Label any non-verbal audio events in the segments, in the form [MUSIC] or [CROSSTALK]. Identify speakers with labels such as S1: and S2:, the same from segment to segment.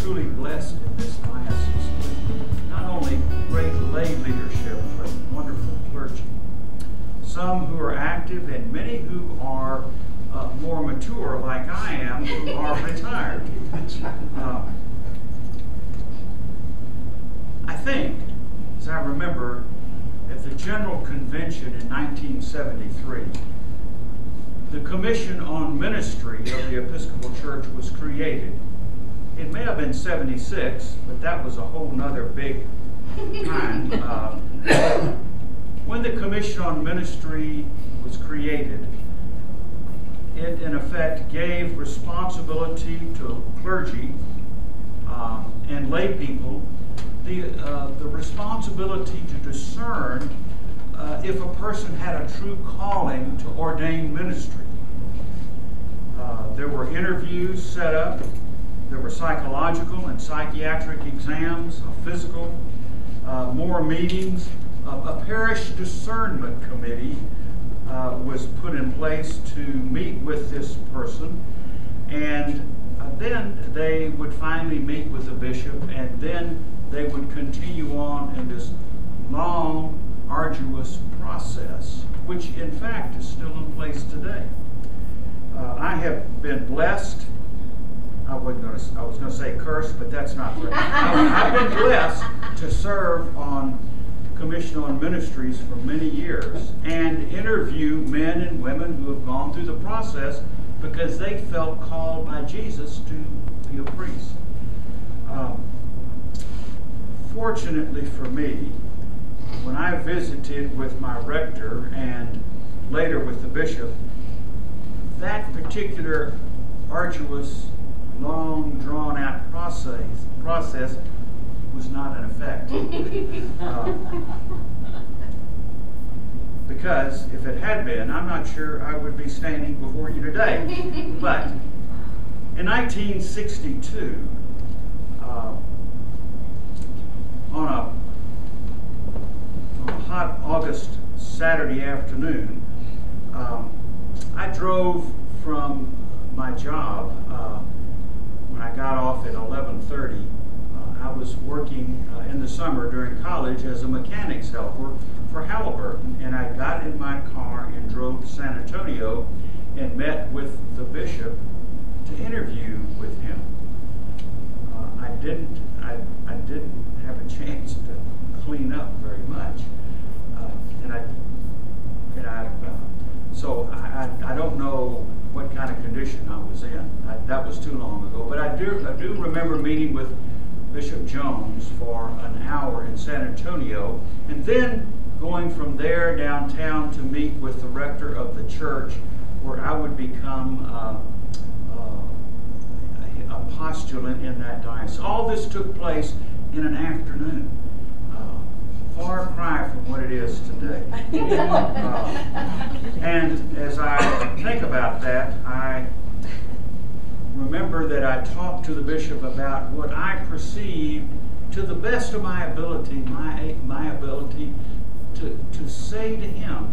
S1: truly blessed in this diocese with not only great lay leadership, but wonderful clergy. Some who are active and many who are uh, more mature, like I am, who are [LAUGHS] retired. Uh, I think, as I remember, at the General Convention in 1973, the Commission on Ministry of the Episcopal Church was created it may have been 76, but that was a whole nother big time. Uh, [LAUGHS] when the Commission on Ministry was created, it in effect gave responsibility to clergy uh, and lay people the, uh, the responsibility to discern uh, if a person had a true calling to ordain ministry. Uh, there were interviews set up, there were psychological and psychiatric exams, a physical, uh, more meetings. a parish discernment committee uh, was put in place to meet with this person, and uh, then they would finally meet with the bishop, and then they would continue on in this long, arduous process, which in fact is still in place today. Uh, I have been blessed. I wasn't going to. I was going to say cursed, but that's not right. I've been blessed to serve on Commission on Ministries for many years and interview men and women who have gone through the process because they felt called by Jesus to be a priest. Um, fortunately for me, when I visited with my rector and later with the bishop, that particular arduous, long, drawn out process, process was not in effect. [LAUGHS] uh, because if it had been, I'm not sure I would be standing before you today. But in 1962, uh, on a, on a hot August Saturday afternoon, um, I drove from my job uh, I got off at 11:30. Uh, I was working uh, in the summer during college as a mechanics helper for Halliburton, and I got in my car and drove to San Antonio and met with the bishop to interview with him. Uh, I didn't. I, I didn't have a chance to clean up very much, uh, and I and I. So I, I, I don't know what kind of condition I was in. I, that was too long ago. But I do I do remember meeting with Bishop Jones for an hour in San Antonio, and then going from there downtown to meet with the rector of the church, where I would become uh, uh, a postulant in that diocese. All this took place in an afternoon. Far cry from what it is today. [LAUGHS] Uh, and as I think about that, I remember that I talked to the bishop about what I perceived to the best of my ability, my, my ability to, to say to him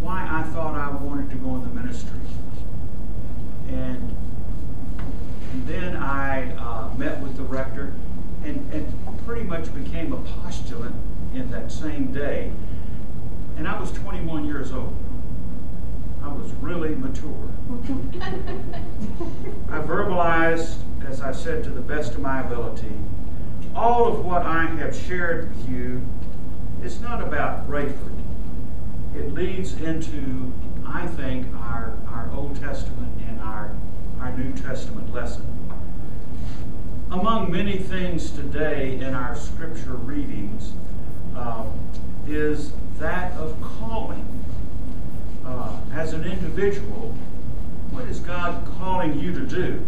S1: why I thought I wanted to go in the ministry. And, and then I uh, met with the rector and, and pretty much became a postulant in that same day. And I was 21 years old. I was really mature. [LAUGHS] I verbalized, as I said, to the best of my ability, all of what I have shared with you it's not about Rayford. It leads into, I think, our, our Old Testament and our, our New Testament lesson. Among many things today in our scripture readings um, is that of calling. Uh, as an individual, what is God calling you to do?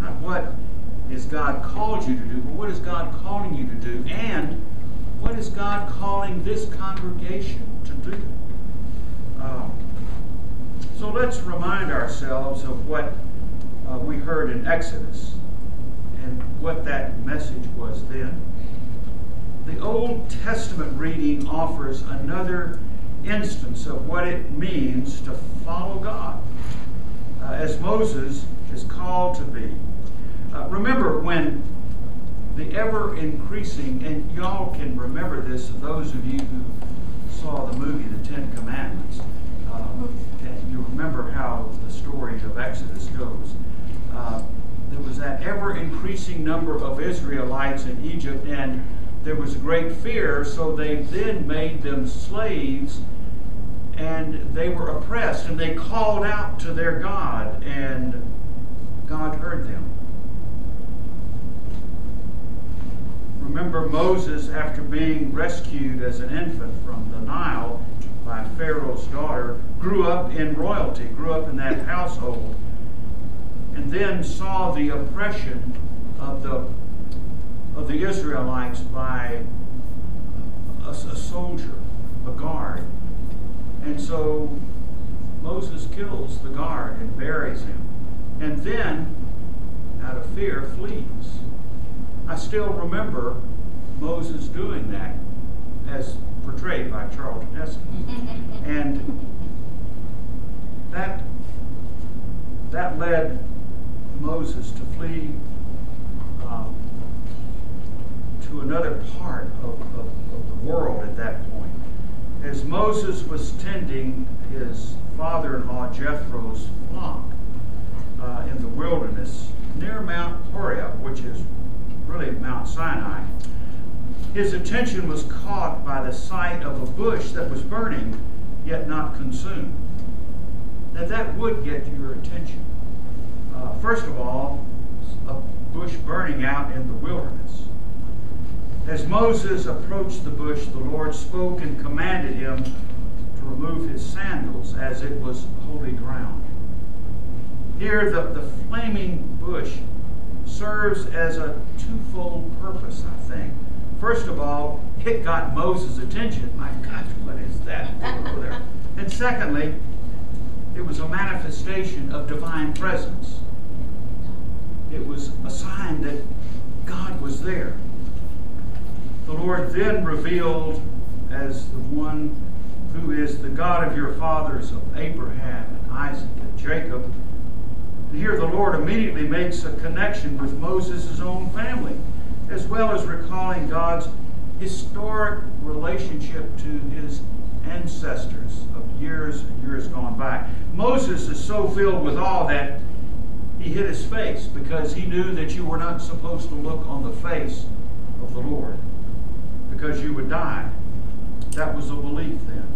S1: Not what is God called you to do, but what is God calling you to do? And what is God calling this congregation to do? Um, so let's remind ourselves of what uh, we heard in Exodus and what that message was then. The Old Testament reading offers another instance of what it means to follow God, uh, as Moses is called to be. Uh, remember when the ever increasing, and y'all can remember this, those of you who saw the movie The Ten Commandments. Um, and you remember how the story of Exodus goes, uh, there was that ever increasing number of Israelites in Egypt, and there was great fear, so they then made them slaves, and they were oppressed, and they called out to their God, and God heard them. Remember Moses, after being rescued as an infant from the Nile by Pharaoh's daughter, grew up in royalty, grew up in that household, and then saw the oppression of the of the Israelites by a, a soldier, a guard. And so Moses kills the guard and buries him. And then, out of fear, flees. I still remember Moses doing that as portrayed by Charlton Heston. [LAUGHS] and that that led Moses to flee um, to another part of, of, of, the world at that point. As Moses was tending his father-in-law Jethro's flock uh, in the wilderness near Mount Horeb, which is really Mount Sinai, his attention was caught by the sight of a bush that was burning yet not consumed. Now that would get your attention. Uh, first of all, a bush burning out in the wilderness. As Moses approached the bush, the Lord spoke and commanded him to remove his sandals as it was holy ground. Here, the, the flaming bush serves as a twofold purpose, I think. First of all, it got Moses' attention. My gosh, what is that over there? [LAUGHS] And secondly, it was a manifestation of divine presence. It was a sign that God was there. The Lord then revealed as the one who is the God of your fathers, of Abraham and Isaac and Jacob. Here the Lord immediately makes a connection with Moses' own family, as well as recalling God's historic relationship to his ancestors of years and years gone by. Moses is so filled with awe that he hid his face because he knew that you were not supposed to look on the face of the Lord because you would die. That was a belief then.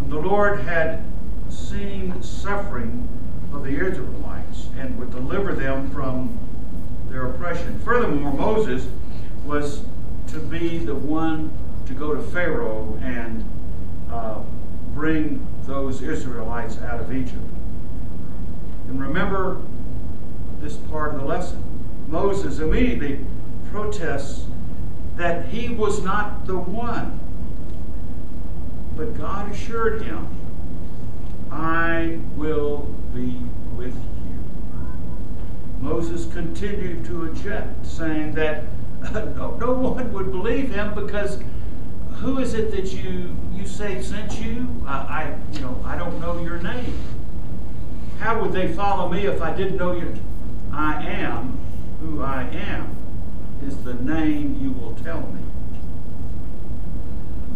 S1: And the Lord had seen suffering of the Israelites and would deliver them from their oppression. Furthermore, Moses was to be the one to go to Pharaoh and uh, bring those Israelites out of Egypt. And remember this part of the lesson. Moses immediately protests that he was not the one. But God assured him, I will be with you. Moses continued to object, saying that [LAUGHS] no, no one would believe him because who is it that you you say sent you? I, I you know I don't know your name. How would they follow me if I didn't know you? I am who I am is the name you will tell me.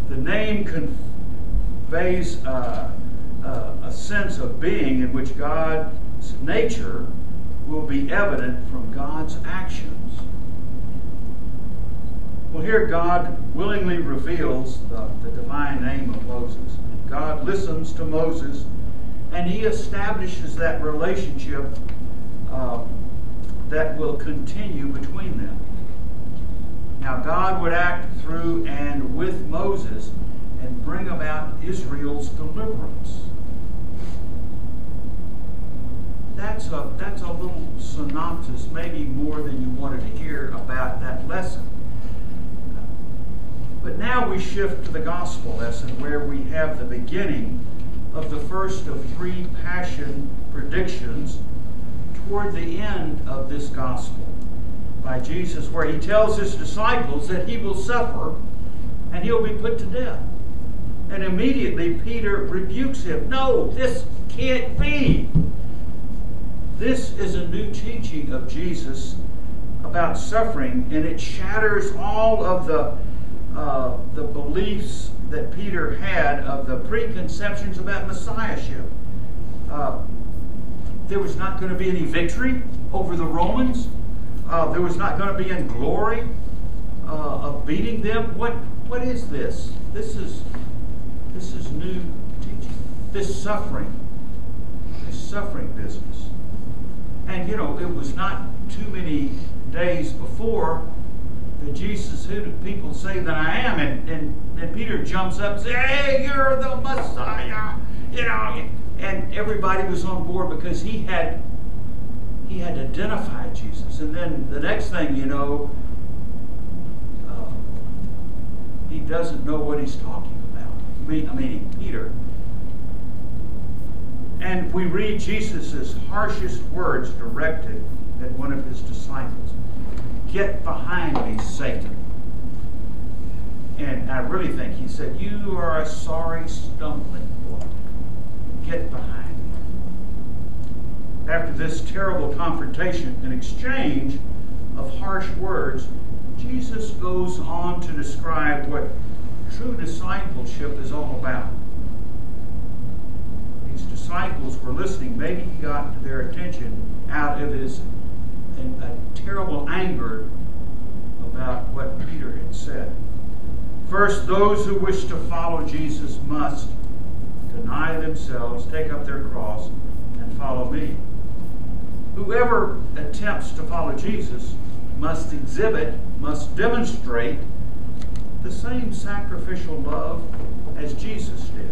S1: The name conveys a sense of being in which God's nature will be evident from God's actions. Well, here God willingly reveals the, the divine name of Moses. God listens to Moses and he establishes that relationship uh, that will continue between them. Now, God would act through and with Moses and bring about Israel's deliverance. That's a, that's a little synopsis, maybe more than you wanted to hear about that lesson. But now we shift to the gospel lesson where we have the beginning of the first of three passion predictions toward the end of this gospel by Jesus, where he tells his disciples that he will suffer and he'll be put to death. And immediately Peter rebukes him. No, this can't be. This is a new teaching of Jesus about suffering, and it shatters all of the, uh, the beliefs that Peter had of the preconceptions about messiahship. uh, there was not going to be any victory over the Romans. Uh, there was not going to be any glory uh, of beating them. What what is this? This is this is new teaching. This suffering, this suffering business. And you know, it was not too many days before that Jesus, who do people say that I am? And, and, and Peter jumps up and says, Hey, you're the Messiah. You know, and everybody was on board because he had he had identified Jesus. And then the next thing you know, uh, he doesn't know what he's talking about. I mean, I mean Peter. And we read Jesus' harshest words directed at one of his disciples. Get behind me, Satan. And I really think he said, You are a sorry stumbling block. Get behind. After this terrible confrontation and exchange of harsh words, Jesus goes on to describe what true discipleship is all about. These disciples were listening. Maybe he got their attention out of his a terrible anger about what Peter had said. First, those who wish to follow Jesus must deny themselves, take up their cross, and follow me. Whoever attempts to follow Jesus must exhibit, must demonstrate the same sacrificial love as Jesus did.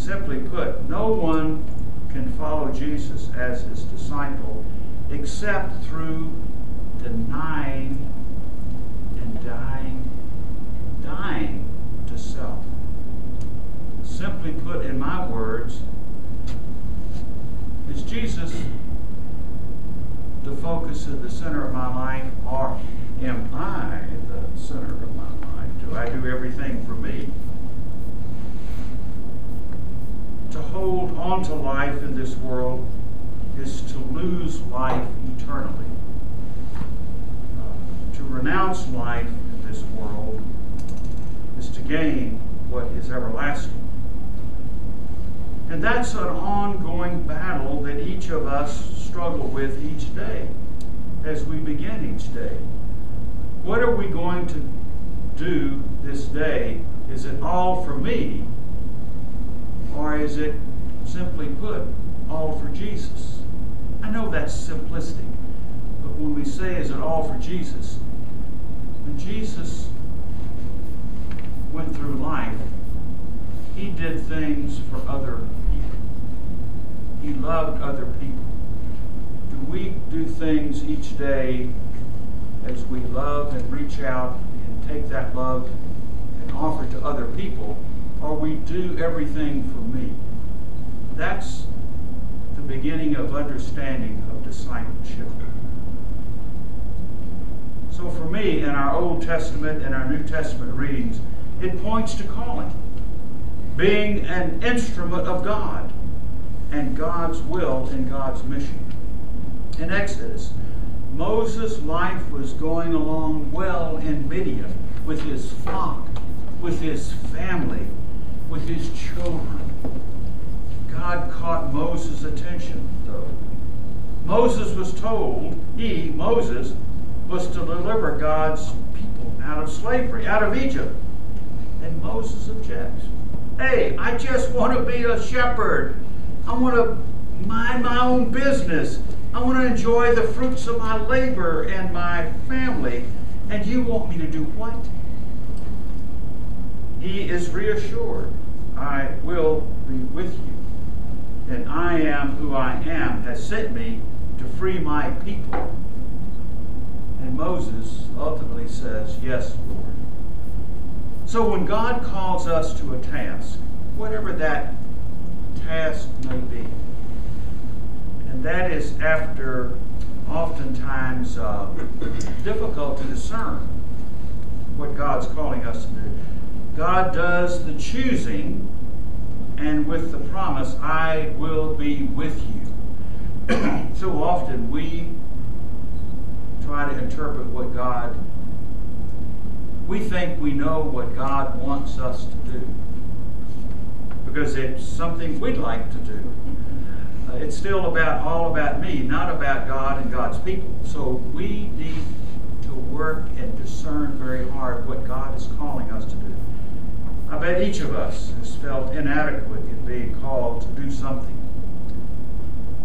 S1: Simply put, no one can follow Jesus as his disciple except through denying and dying, dying to self. Simply put, in my words, is Jesus the focus of the center of my life, or am I the center of my life? Do I do everything for me? To hold on to life in this world is to lose life eternally. Uh, to renounce life in this world is to gain what is everlasting. And that's an ongoing battle that each of us struggle with each day as we begin each day. What are we going to do this day? Is it all for me? Or is it, simply put, all for Jesus? I know that's simplistic, but when we say, is it all for Jesus? When Jesus went through life, he did things for other people. He loved other people. Do we do things each day as we love and reach out and take that love and offer it to other people, or we do everything for me? That's the beginning of understanding of discipleship. So for me, in our Old Testament and our New Testament readings, it points to calling, being an instrument of God and God's will and God's mission. In Exodus, Moses' life was going along well in Midian with his flock, with his family, with his children. God caught Moses' attention, though. Moses was told, he, Moses, was to deliver God's people out of slavery, out of Egypt. And Moses objects. Hey, I just want to be a shepherd. I want to mind my own business. I want to enjoy the fruits of my labor and my family. And you want me to do what? He is reassured, I will be with you and I am who I am has sent me to free my people. And Moses ultimately says, Yes, Lord. So when God calls us to a task, whatever that task may be, and that is after oftentimes uh, difficult to discern what God's calling us to do. God does the choosing and with the promise, I will be with you. [CLEARS THROAT] so often we try to interpret what God, we think we know what God wants us to do. Because it's something we'd like to do. Uh, it's still about all about me, not about God and God's people. So we need to work and discern very hard what God is calling us to do. I bet each of us has felt inadequate in being called to do something.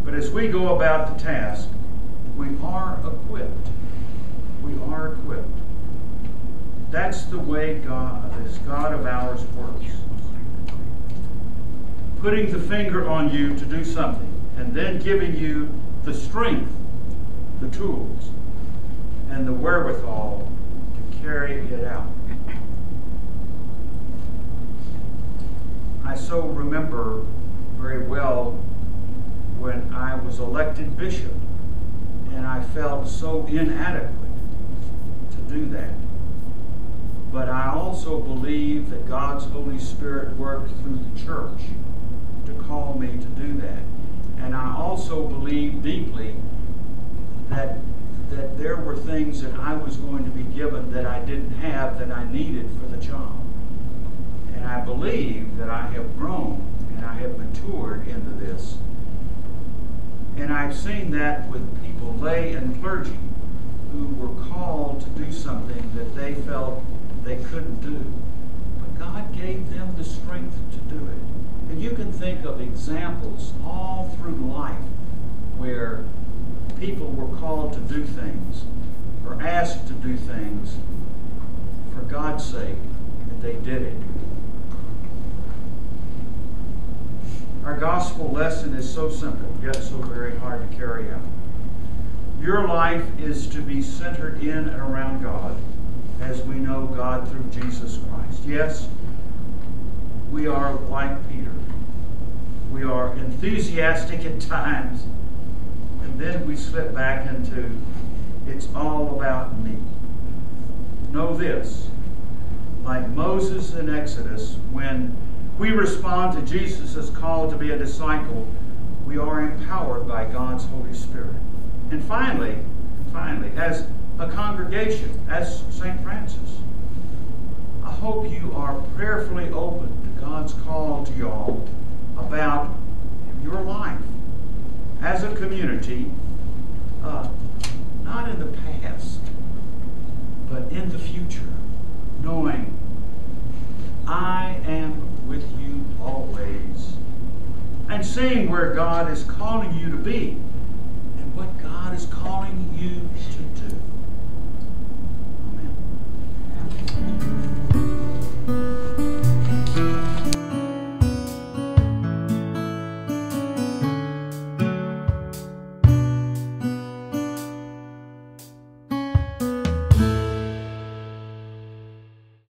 S1: But as we go about the task, we are equipped. We are equipped. That's the way God, this God of ours works. Putting the finger on you to do something and then giving you the strength, the tools, and the wherewithal to carry it out. I so remember very well when I was elected bishop, and I felt so inadequate to do that. But I also believe that God's Holy Spirit worked through the church to call me to do that. And I also believe deeply that that there were things that I was going to be given that I didn't have that I needed for the job. And I believe that I have grown and I have matured into this. And I've seen that with people, lay and clergy, who were called to do something that they felt they couldn't do. But God gave them the strength to do it. And you can think of examples all through life where people were called to do things or asked to do things for God's sake, and they did it. Our gospel lesson is so simple, yet so very hard to carry out. Your life is to be centered in and around God as we know God through Jesus Christ. Yes, we are like Peter. Enthusiastic at times, and then we slip back into it's all about me. Know this like Moses in Exodus, when we respond to Jesus' call to be a disciple, we are empowered by God's Holy Spirit. And finally, finally, as a congregation, as St. Francis, I hope you are prayerfully open to God's call to y'all about your life as a community, uh, not in the past, but in the future, knowing I am with you always, and seeing where God is calling you to be